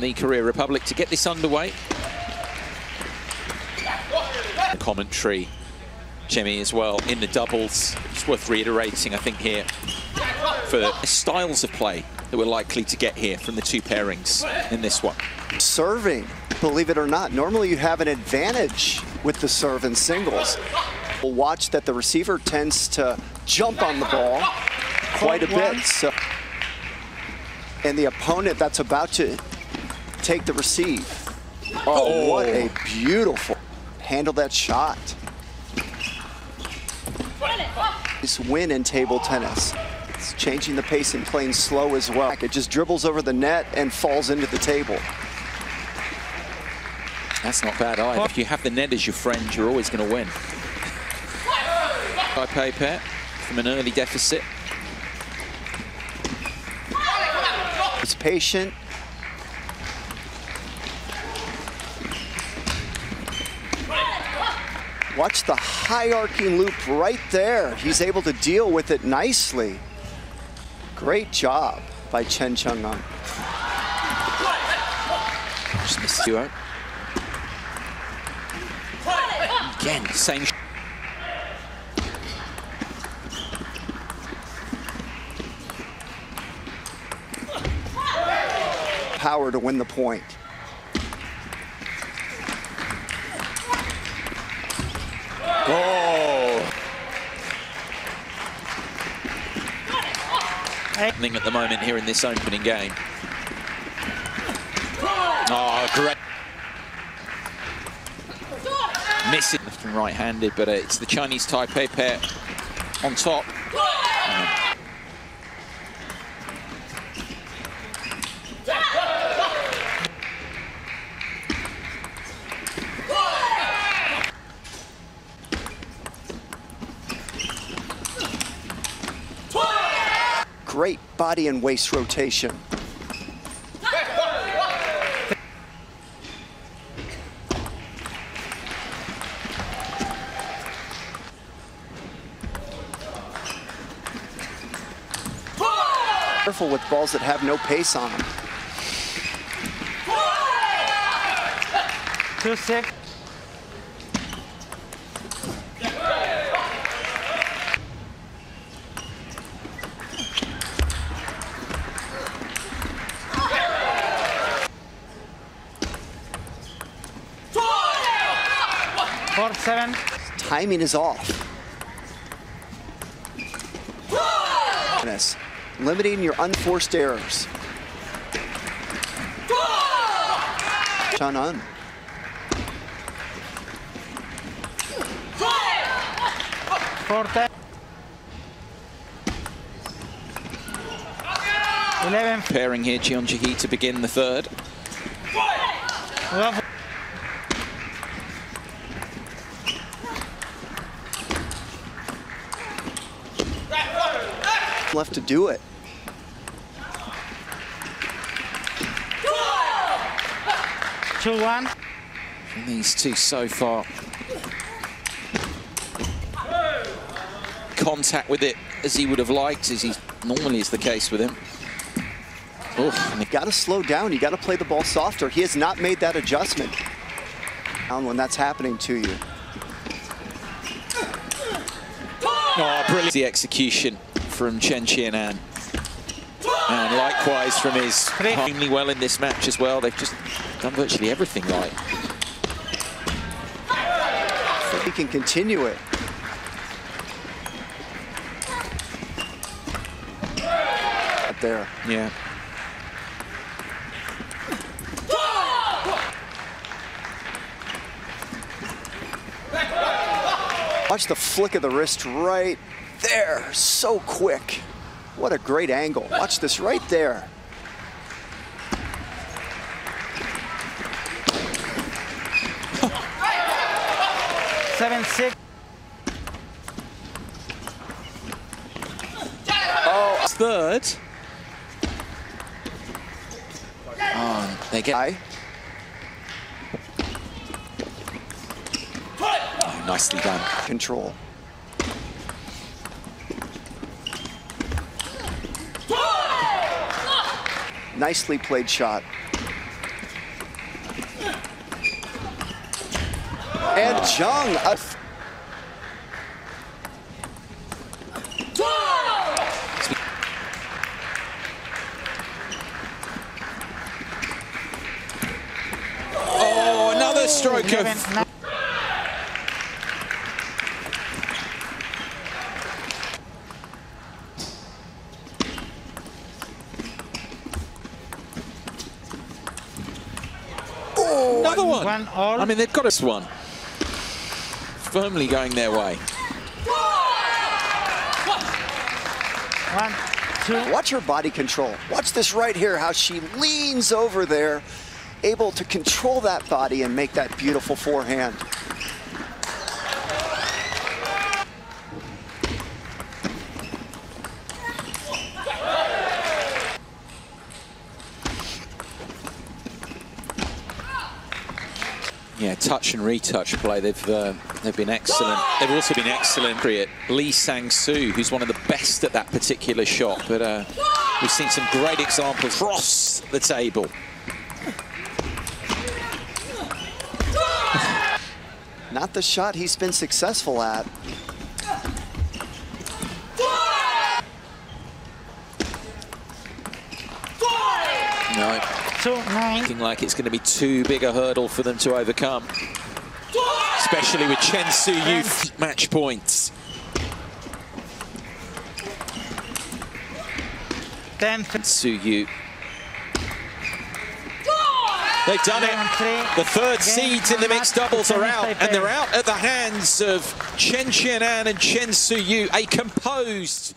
the Korea Republic to get this underway. Commentary, Jimmy as well in the doubles. It's worth reiterating, I think, here for styles of play that we're likely to get here from the two pairings in this one. Serving, believe it or not. Normally you have an advantage with the serve in singles. We'll watch that the receiver tends to jump on the ball quite a bit. So, and the opponent that's about to take the receive. Oh, what a oh. beautiful handle that shot. This win in table tennis. It's changing the pace and playing slow as well. It just dribbles over the net and falls into the table. That's not bad either. If you have the net as your friend, you're always going to win. Taipei pair from an early deficit. It's patient. Watch the high arcing loop right there. He's able to deal with it nicely. Great job by Chen missed you out. Again, same. Power to win the point. Oh! Happening at the moment here in this opening game. Oh, great. Missing left and right-handed, but uh, it's the Chinese Taipei pair on top. Um, Great body and waist rotation. Careful with balls that have no pace on them. Two six. Seven. Timing is off. Limiting your unforced errors. Chang'an. Four ten. Eleven. pairing here, Jeon Jae to begin the third. Love. Left to do it. Two one. And these two so far. Contact with it as he would have liked, as he normally is the case with him. Oh, and You got to slow down. You got to play the ball softer. He has not made that adjustment. Down when that's happening to you. Oh, brilliant. The execution from Chen Chien-An. And likewise from his extremely well in this match as well. They've just done virtually everything right. So He can continue it. Up there. Yeah. Watch the flick of the wrist right there. So quick. What a great angle. Watch this right there. Seven six. Oh, third. Oh, they get High. oh, nicely done. Control. nicely played shot. And Jung, a oh, stroke of nine. another one. One all. I mean, they've got us one. Firmly going their way. One, two, Watch her body control. Watch this right here, how she leans over there, able to control that body and make that beautiful forehand. Yeah, touch and retouch play. They've uh, they've been excellent. They've also been excellent Lee Sang Soo, who's one of the best at that particular shot. But uh, we've seen some great examples across the table. Not the shot he's been successful at. No, nine. looking like it's going to be too big a hurdle for them to overcome. Especially with Chen Szu-Yu match points. Ten, Szu-Yu. They've done it. The third seeds in the mixed doubles are out, and they're out at the hands of Chen Chien-An and Chen Szu-Yu, a composed